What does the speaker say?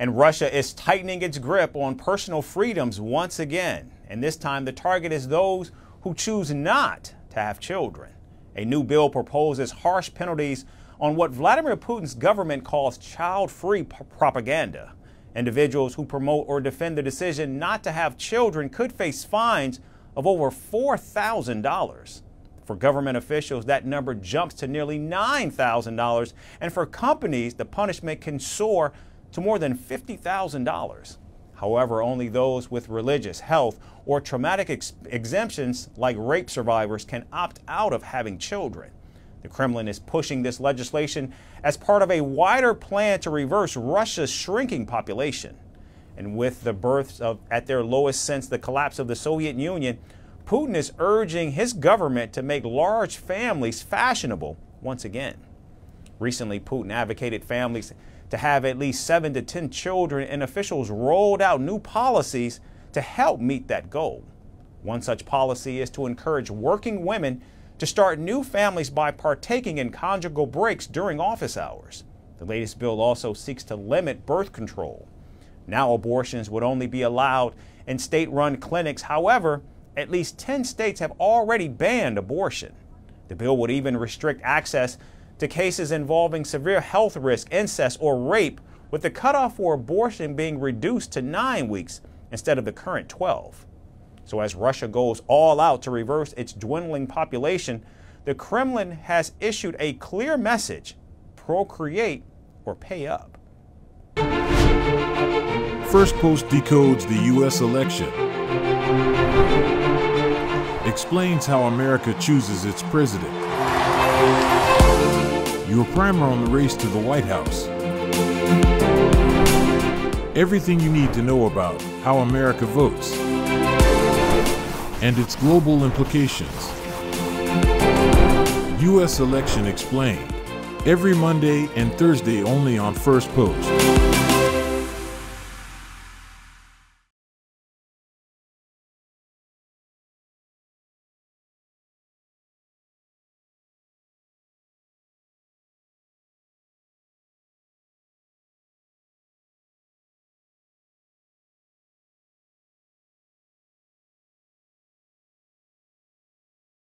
And Russia is tightening its grip on personal freedoms once again. And this time the target is those who choose not to have children. A new bill proposes harsh penalties on what Vladimir Putin's government calls child free propaganda. Individuals who promote or defend the decision not to have children could face fines of over $4,000. For government officials, that number jumps to nearly $9,000. And for companies, the punishment can soar to more than $50,000. However, only those with religious, health, or traumatic ex exemptions, like rape survivors, can opt out of having children. The Kremlin is pushing this legislation as part of a wider plan to reverse Russia's shrinking population. And with the births of, at their lowest since the collapse of the Soviet Union, Putin is urging his government to make large families fashionable once again. Recently, Putin advocated families to have at least seven to 10 children, and officials rolled out new policies to help meet that goal. One such policy is to encourage working women to start new families by partaking in conjugal breaks during office hours. The latest bill also seeks to limit birth control. Now, abortions would only be allowed in state run clinics. However, at least 10 states have already banned abortion. The bill would even restrict access to cases involving severe health risk, incest, or rape, with the cutoff for abortion being reduced to nine weeks instead of the current 12. So, as Russia goes all out to reverse its dwindling population, the Kremlin has issued a clear message procreate or pay up. Firstpost decodes the U.S. election, explains how America chooses its president. Your primer on the race to the White House. Everything you need to know about how America votes and its global implications. U.S. Election Explained, every Monday and Thursday only on Firstpost.